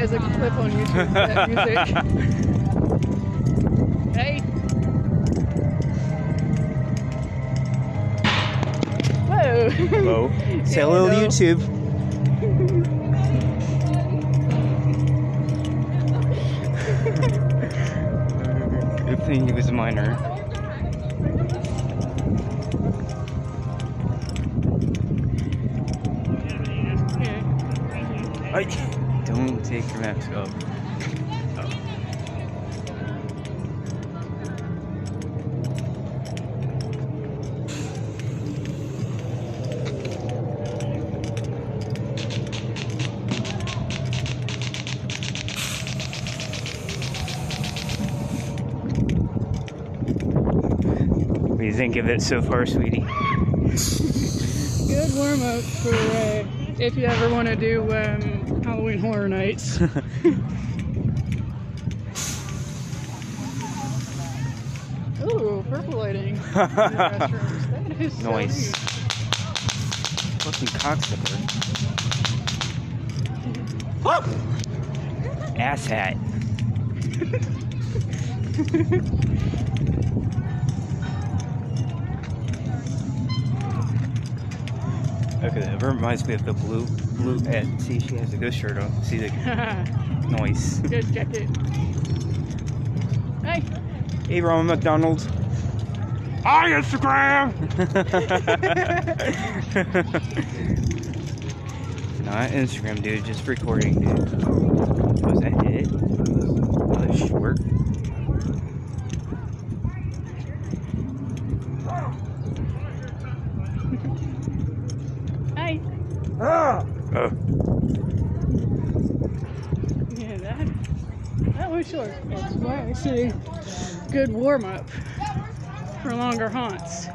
as a clip on YouTube. That music. hey. Whoa. Hello. Say hello. YouTube. Good thing he was a minor. I don't take your mask off. You think of it so far, sweetie? Good warm up for uh, if you ever want to do um, Halloween Horror Nights. Ooh, purple lighting. in the. That is so Nice. neat. Fucking cocksucker. Ass hat. Okay, that reminds me of the blue, blue ad. See, she has a good shirt on. See the noise. Good jacket. Hey. Hey, Ronald McDonald. Hi, Instagram! Not Instagram, dude. Just recording, dude. Was that it? Another short? Hey. Yeah, that that was short. That's why I say good warm up for longer haunts.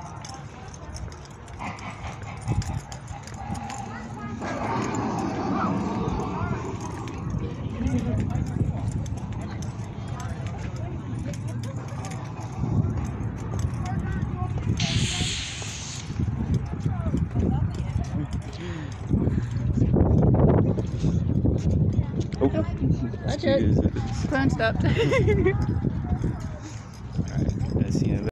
That's it. Clown stopped.